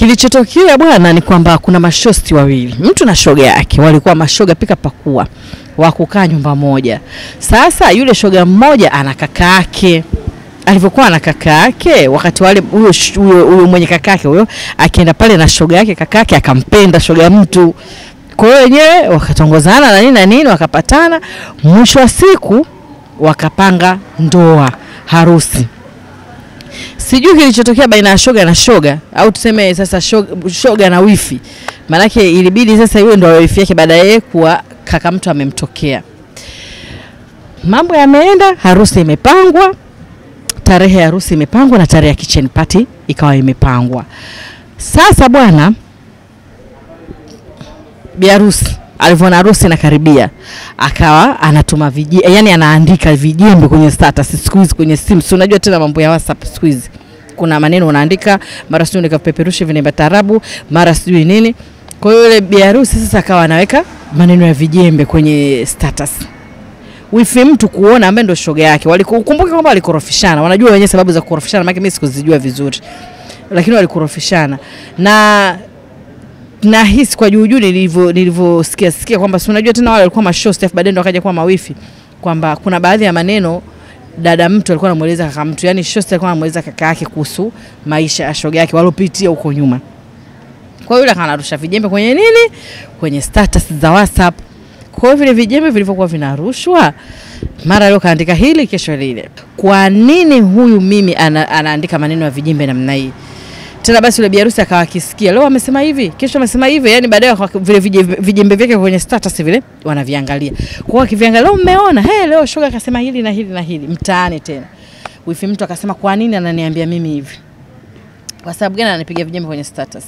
Kilichotokea bwana ni kwamba kuna mashosti wawili, mtu na shoga yake, walikuwa mashoga pika pakua, wa kukaa nyumba moja. Sasa yule shoga mmoja ana kaka yake alivyokuwa na kaka yake, wakati wale huyo huyo mwenye kaka yake huyo akienda pale na shoga yake, kaka yake akampenda shoga mtu. Kwa hiyo wenyewe wakatongozana na nini na nini, wakapatana, mwisho wa siku wakapanga ndoa, harusi sijui kilichotokea baina ya shoga na shoga au tuseme sasa shoga, shoga na wifi. Maanake ilibidi sasa iwe ndo wifi yake baada yeye kuwa kaka mtu amemtokea. Mambo yameenda harusi imepangwa tarehe ya harusi imepangwa na tarehe ya kitchen party ikawa imepangwa. Sasa bwana biharusi alivyoona harusi inakaribia akawa anatuma viji, yani anaandika vijembe kwenye status siku hizi kwenye simu. Si unajua tena mambo ya WhatsApp siku hizi, kuna maneno unaandika, mara sijui nikapeperushe vinaimba taarabu, mara sijui nini. Kwa hiyo yule bi harusi sasa akawa anaweka maneno ya vijembe kwenye status wifi mtu kuona ambaye ndo shoga yake. Walikumbuka kwamba walikorofishana, wanajua wenyewe sababu za kukorofishana, maana mimi sikuzijua vizuri, lakini walikorofishana na nahisi kwa juu juu nilivyo nilivyosikia sikia kwamba si unajua tena wale walikuwa mashow staff baadaye ndo akaja kuwa mawifi kwamba kuna baadhi ya maneno dada mtu alikuwa anamueleza kaka mtu yani shosta alikuwa anamueleza kaka yake kuhusu maisha ya shoga yake walopitia huko nyuma. Kwa hiyo yule anarusha vijembe kwenye nini? Kwenye status za WhatsApp. Kwa hiyo vile vijembe vilivyokuwa vinarushwa mara leo kaandika hili kesho lile. Kwa nini huyu mimi ana, anaandika maneno ya vijembe namna hii tena basi yule biharusi akawa akisikia leo amesema hivi kesho amesema hivi. Yani baadaye vile vijembe vyake kwenye status vile wanaviangalia. Kwa hiyo akiviangalia leo mmeona hey, leo shoga akasema hili na hili na hili mtaani tena. Wifi mtu akasema kwa nini ananiambia mimi hivi? Kwa sababu gani ananipiga vijembe kwenye status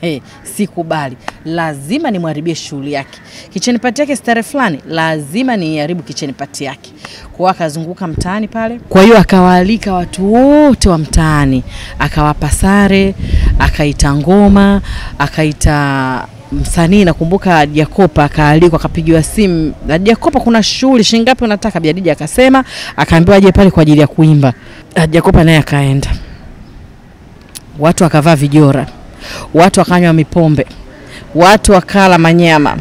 Hey, sikubali, lazima nimwharibie shughuli yake. Kicheni pati yake stare fulani, lazima niiharibu kicheni pati yake. Kwa akazunguka mtaani pale, kwa hiyo akawaalika watu wote wa mtaani, akawapa sare, akaita ngoma, akaita msanii nakumbuka Jakopa akaalikwa, akapigiwa simu Jakopa, kuna shughuli shingapi unataka? Biadija akasema, akaambiwa aje pale kwa ajili ya kuimba. Ah, Jakopa naye akaenda, watu akavaa vijora watu wakanywa mipombe, watu wakala manyama,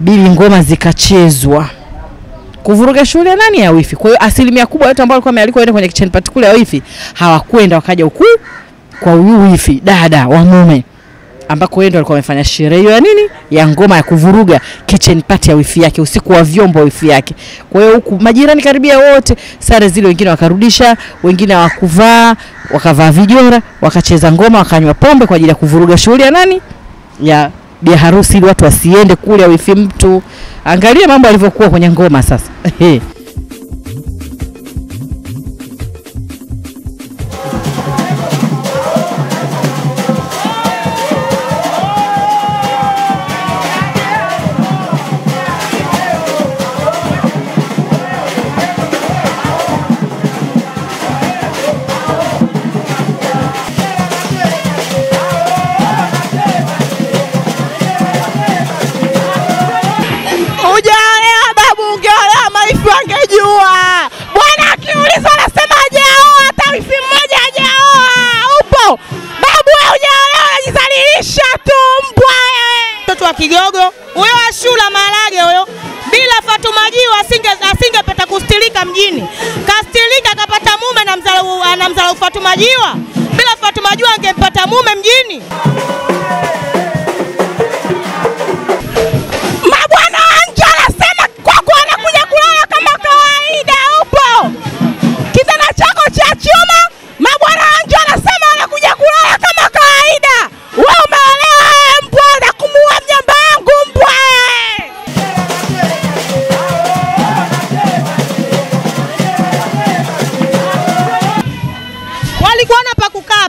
bili ngoma zikachezwa. Kuvuruga shughuli ya nani ya wifi. Kwa hiyo asilimia kubwa yote ambao walikuwa wamealikwa waende kwenye kitchen kule ya wifi hawakwenda, wakaja huku kwa huyu wifi dada wa mume ambako yeye ndo alikuwa amefanya sherehe hiyo ya nini ya ngoma ya kuvuruga kitchen party ya wifi yake, usiku wa vyombo wifi yake. Kwa hiyo huku majirani karibia wote sare zile, wengine wakarudisha, wengine hawakuvaa, wakavaa vijora, wakacheza ngoma, wakanywa pombe kwa ajili ya kuvuruga shughuli ya nani ya bia harusi, ili watu wasiende kule wifi mtu. Angalia mambo alivyokuwa kwenye ngoma sasa. mbwa. Mtoto wa kigogo huyo, Ashura Marage huyo, bila Fatuma Jiwa asinge asingepata kustilika mjini. Kastilika akapata mume anamzalau Fatuma Jiwa. Bila Fatuma Jiwa angempata mume mjini.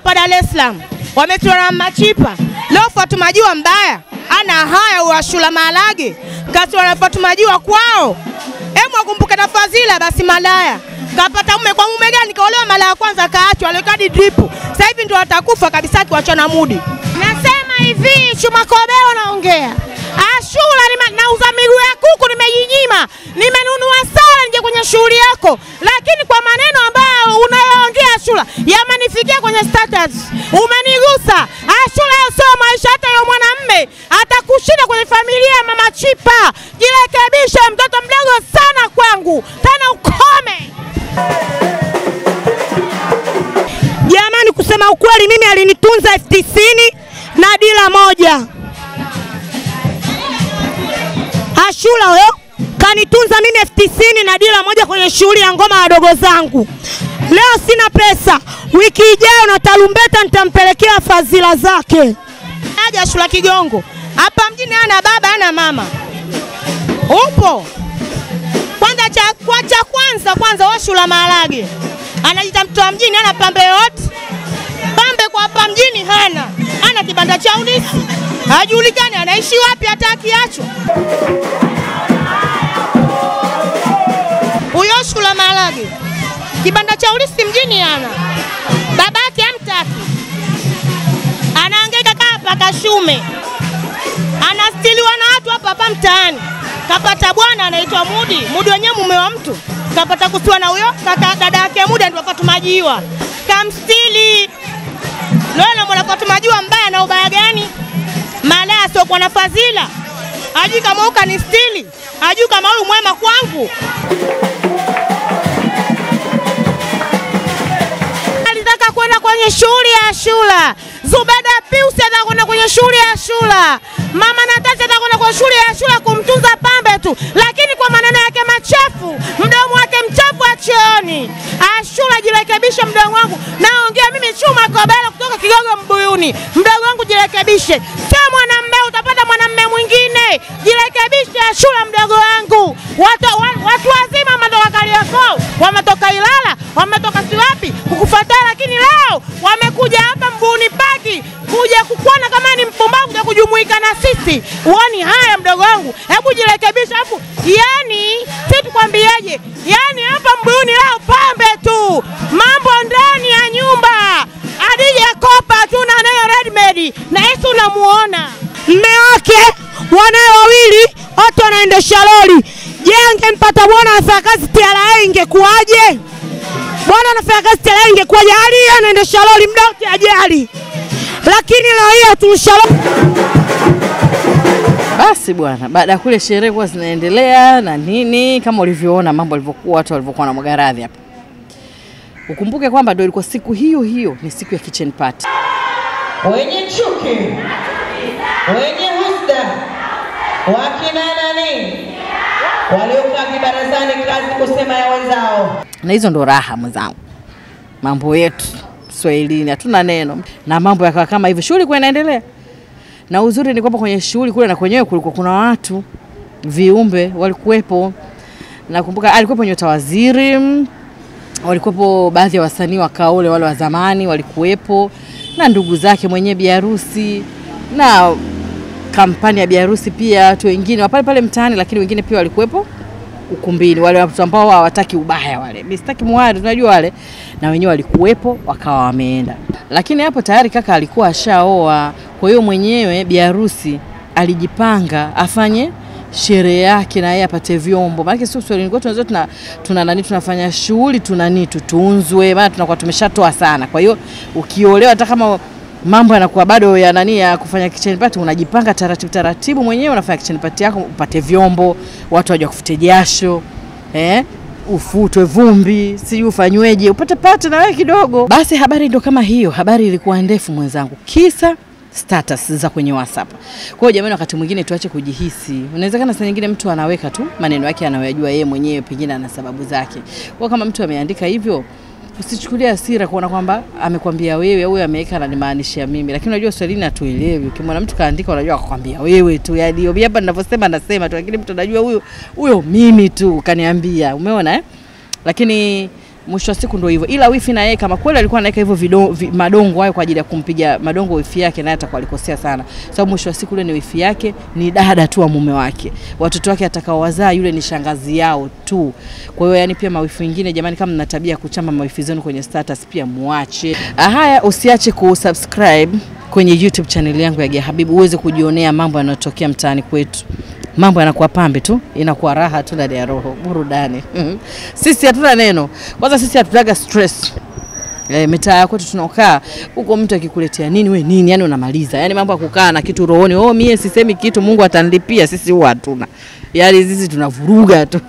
Hapa Dar es Salaam, wametuona machipa. Leo Fatuma Jua mbaya ana haya uashula Malage kasi wana Fatuma Jua kwao. Hebu akumbuke na Fadhila basi malaya kapata mume kwa mume gani? Kaolewa mara ya kwanza kaachwa, alikadi dripu. Sasa hivi ndio atakufa kabisa akiwachwa na mudi. Nasema hivi, Chuma Kobeo naongea Ashura, ni nauza miguu ya kuku, nimejinyima, nimenunua sala nije kwenye shughuli yako, lakini kwa maneno ambayo unayoongea Ashura yamenifikia kwenye status, umenigusa Ashura. Yasio maisha hata yo mwanamme atakushinda kwenye familia ya mama Chipa. Jirekebishe, mtoto mdogo sana kwangu, tena ukome jamani. Kusema ukweli, mimi alinitunza elfu tisini na dila moja Ashura huyo kanitunza mimi elfu tisini na dila moja kwenye shughuli ya ngoma wadogo zangu. Leo sina pesa, wiki ijayo na tarumbeta nitampelekea fadhila zake. Aja Ashura Kigongo? Hapa mjini, ana baba ana mama, upo? Kwanza cha, kwa cha kwanza kwanza Washula Maharage. Anajita mtu wa mjini, ana pambe yote. Pambe kwa hapa mjini hana, ana kibanda cha ulisi, hajulikani anaishi wapi, hata akiachwa huyo Shula Maharage kibanda cha ulisi mjini ana babake amtaki, anaangeka kaa paka shume, anastiliwa na watu hapa hapa mtaani. Kapata bwana anaitwa Mudi, Mudi wenyewe mume wa mtu, kapata kusiwa na huyo kaka dada yake Mudi, ndio Fatuma kamstili. Leo mwana Fatuma Jiwa mbaya na ubaya gani? Malaya asiokuwa na fadhila, ajui kama ukanistili, ni stili, ajui kama huyu mwema kwangu. Kwenye shughuli ya Ashura. Zubeda Pius atakwenda kwenye shughuli ya Ashura. Mama Natasha atakwenda kwenye shughuli ya Ashura kumtunza pambe tu, lakini kwa maneno yake machafu, mdomo wake mchafu achioni. Ashura, jirekebishe mdogo wangu, naongea mimi Chuma Kobelo kutoka Kigogo Mbuyuni. Mdogo wangu jirekebishe, mwingine. Jirekebishe shule, mdogo wangu. Watu, watu wazima wametoka Kariakoo, wametoka Ilala, wametoka siwapi kukufuata, lakini leo wamekuja hapa Mbuni Paki kuja kukuona kama ni mpumbavu, kuja kujumuika na sisi. Uoni haya mdogo wangu, hebu jirekebishe. Alafu yani, si tukwambiaje, yani hapa mbuni leo wanaye wawili, watu wanaendesha lori. Je, angempata bwana anafanya kazi TRA ingekuwaje? Bwana anafanya kazi TRA ingekuwaje? Hali hii anaendesha lori muda wote ajali, lakini leo hii aturusha lori Basi bwana, baada ya kule sherehe kuwa zinaendelea na nini, kama ulivyoona mambo yalivyokuwa, watu walivyokuwa na magaradhi hapa. Ukumbuke kwamba ndio ilikuwa siku hiyo hiyo, ni siku ya kitchen party. wenye chuki, wenye husda, wakina nani waliokaa kibarazani, kazi kusema ya wenzao. na hizo ndo raha mwenzangu, mambo yetu Swahilini hatuna neno, na mambo yakawa kama hivyo, shughuli kwa inaendelea. Na uzuri ni kwamba kwenye shughuli kule na kwenyewe kulikuwa kuna watu viumbe walikuwepo. Nakumbuka alikuwepo nyota waziri, walikuwepo baadhi ya wasanii wa Kaole wale wa zamani walikuwepo, na ndugu zake mwenyewe biharusi na kampani ya biharusi pia, watu wengine wa pale pale mtaani, lakini wengine pia walikuwepo ukumbini, wale watu ambao hawataki ubaya, wale mimi sitaki muhari, tunajua wale, na wenyewe walikuwepo, wakawa wameenda. Lakini hapo tayari kaka alikuwa ashaoa, kwa hiyo mwenyewe biharusi alijipanga afanye sherehe yake na yeye apate vyombo, maana sio Swahilini kwetu tunaweza tuna, tuna nani tunafanya shughuli tuna nini tutunzwe, maana tunakuwa tumeshatoa sana. Kwa hiyo ukiolewa hata kama mambo yanakuwa bado ya nani ya kufanya kitchen party, unajipanga taratibu taratibu mwenyewe, unafanya kitchen party yako, upate vyombo, watu waje kufute jasho eh, ufutwe vumbi, sijui ufanyweje, upate pate na wewe kidogo. Basi habari ndo kama hiyo, habari ilikuwa ndefu mwenzangu, kisa status za kwenye WhatsApp. Kwa hiyo jamani, wakati mwingine tuache kujihisi. Unawezekana saa nyingine mtu anaweka tu maneno yake anayoyajua yeye mwenyewe, pengine ana sababu zake. Kwa kama mtu ameandika hivyo usichukulie hasira kuona kwamba amekwambia wewe au ameweka ananimaanishia mimi, lakini unajua Swahilini hatuelewi. Ukimwona mtu kaandika, unajua akakwambia wewe tu, mimi hapa ninavyosema nasema tu, lakini mtu anajua huyo huyo mimi tu kaniambia, umeona eh? Lakini mwisho wa siku ndio hivyo, ila wifi na yeye kama kweli alikuwa anaweka hivyo madongo hayo kwa ajili ya kumpiga madongo wifi yake, naye atakuwa alikosea sana, sababu mwisho wa siku yule ni wifi yake, ni dada tu wa mume wake, watoto wake atakaowazaa yule ni shangazi yao tu. Kwa hiyo yani, pia mawifi wengine, jamani, kama mna tabia kuchamba mawifi zenu kwenye status, pia muache Ah, haya. Usiache kusubscribe kwenye YouTube channel yangu ya Gia Habibu uweze kujionea mambo yanayotokea mtaani kwetu mambo yanakuwa pambe tu, inakuwa raha tu ndani ya roho, burudani. Mhm. Sisi hatuna neno, kwanza sisi hatutaga stress. E, mitaa ya kwetu tunaokaa huko, mtu akikuletea nini we nini, yani unamaliza. Yani mambo ya kukaa na kitu rohoni, oh, mie sisemi kitu, Mungu atanilipia, sisi huwa hatuna. Yani sisi tunavuruga tu